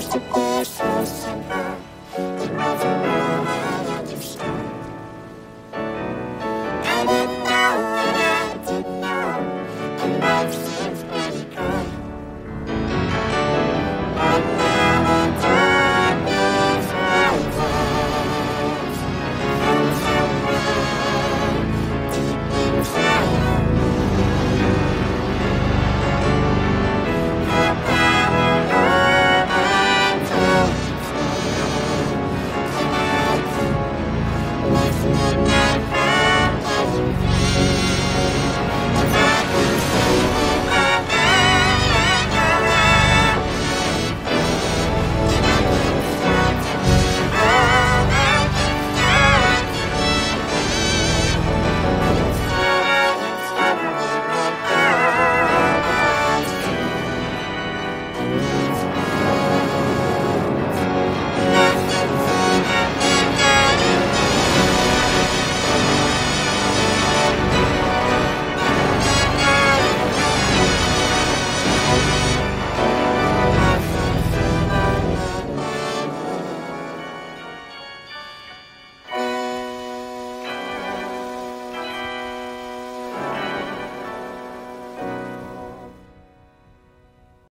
supposed to be